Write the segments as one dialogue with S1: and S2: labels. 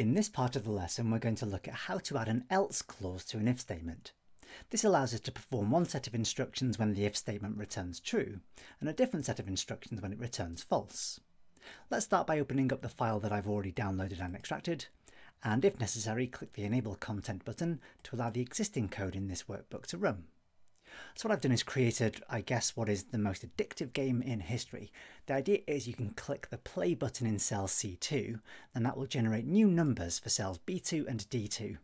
S1: In this part of the lesson, we're going to look at how to add an else clause to an if statement. This allows us to perform one set of instructions when the if statement returns true, and a different set of instructions when it returns false. Let's start by opening up the file that I've already downloaded and extracted, and if necessary, click the Enable Content button to allow the existing code in this workbook to run. So what I've done is created, I guess, what is the most addictive game in history. The idea is you can click the play button in cell C2, and that will generate new numbers for cells B2 and D2.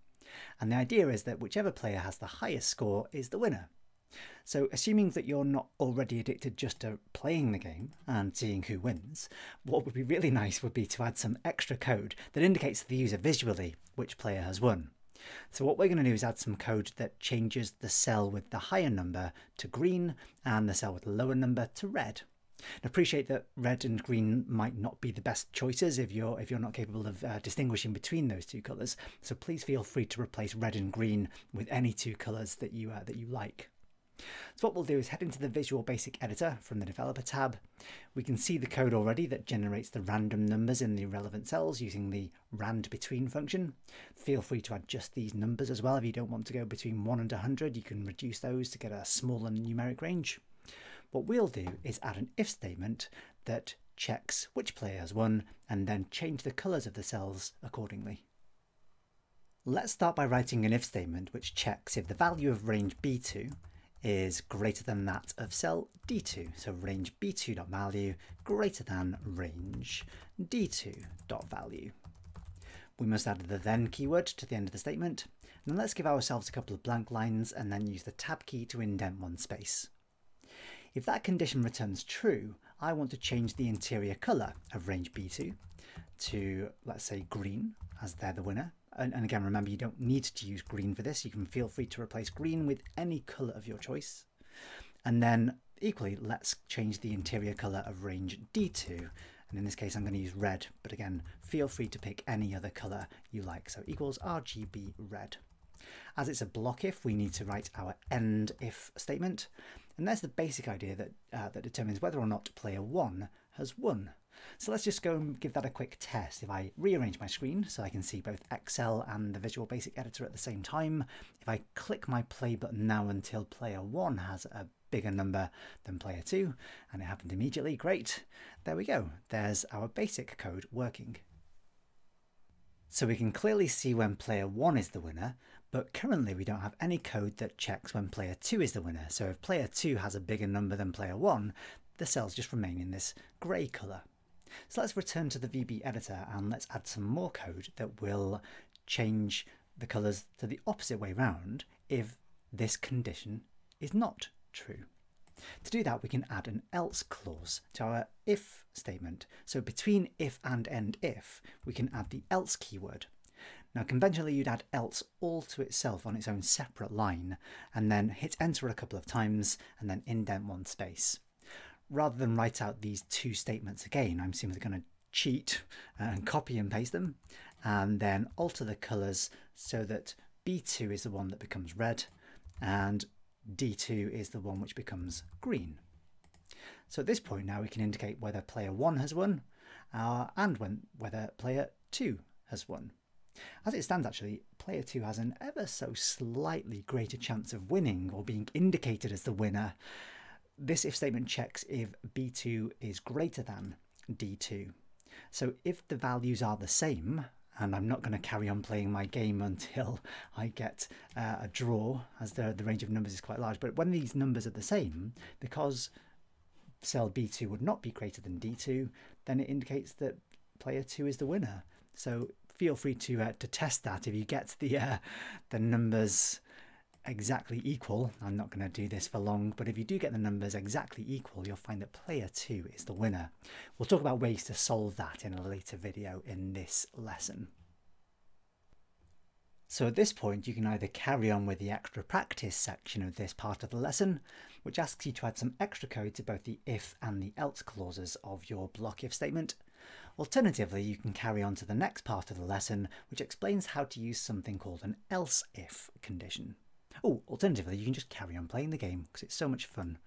S1: And the idea is that whichever player has the highest score is the winner. So assuming that you're not already addicted just to playing the game and seeing who wins, what would be really nice would be to add some extra code that indicates to the user visually which player has won. So what we're going to do is add some code that changes the cell with the higher number to green and the cell with the lower number to red. And appreciate that red and green might not be the best choices if you're if you're not capable of uh, distinguishing between those two colours. So please feel free to replace red and green with any two colours that you uh, that you like. So what we'll do is head into the Visual Basic Editor from the Developer tab. We can see the code already that generates the random numbers in the relevant cells using the RANDBETWEEN function. Feel free to adjust these numbers as well. If you don't want to go between 1 and 100, you can reduce those to get a smaller numeric range. What we'll do is add an if statement that checks which player has won and then change the colours of the cells accordingly. Let's start by writing an if statement which checks if the value of range B2 is greater than that of cell D2. So range B2.value greater than range D2.value. We must add the then keyword to the end of the statement. And let's give ourselves a couple of blank lines and then use the tab key to indent one space. If that condition returns true, I want to change the interior colour of range B2 to, let's say, green, as they're the winner, and, and again, remember, you don't need to use green for this. You can feel free to replace green with any colour of your choice. And then equally, let's change the interior colour of range D2. And in this case, I'm going to use red, but again, feel free to pick any other colour you like. So equals RGB red. As it's a block if, we need to write our end if statement. And there's the basic idea that, uh, that determines whether or not player 1 has won. So let's just go and give that a quick test. If I rearrange my screen so I can see both Excel and the Visual Basic Editor at the same time, if I click my play button now until player 1 has a bigger number than player 2, and it happened immediately, great. There we go, there's our basic code working. So we can clearly see when player 1 is the winner, but currently we don't have any code that checks when player 2 is the winner. So if player 2 has a bigger number than player 1, the cells just remain in this grey colour. So let's return to the VB editor and let's add some more code that will change the colours to the opposite way round if this condition is not true. To do that, we can add an else clause to our if statement. So between if and end if, we can add the else keyword. Now conventionally you'd add else all to itself on its own separate line and then hit enter a couple of times and then indent one space rather than write out these two statements again, I'm simply going to cheat and copy and paste them and then alter the colors so that B2 is the one that becomes red and D2 is the one which becomes green. So at this point now we can indicate whether player 1 has won uh, and when, whether player 2 has won. As it stands actually, player 2 has an ever so slightly greater chance of winning or being indicated as the winner this if statement checks if b2 is greater than d2. So if the values are the same, and I'm not going to carry on playing my game until I get uh, a draw, as the, the range of numbers is quite large. But when these numbers are the same, because cell B2 would not be greater than D2, then it indicates that player 2 is the winner. So feel free to uh, to test that if you get the uh, the numbers exactly equal, I'm not going to do this for long, but if you do get the numbers exactly equal, you'll find that player 2 is the winner. We'll talk about ways to solve that in a later video in this lesson. So at this point you can either carry on with the extra practice section of this part of the lesson, which asks you to add some extra code to both the if and the else clauses of your block if statement. Alternatively, you can carry on to the next part of the lesson, which explains how to use something called an else if condition. Oh, alternatively, you can just carry on playing the game because it's so much fun.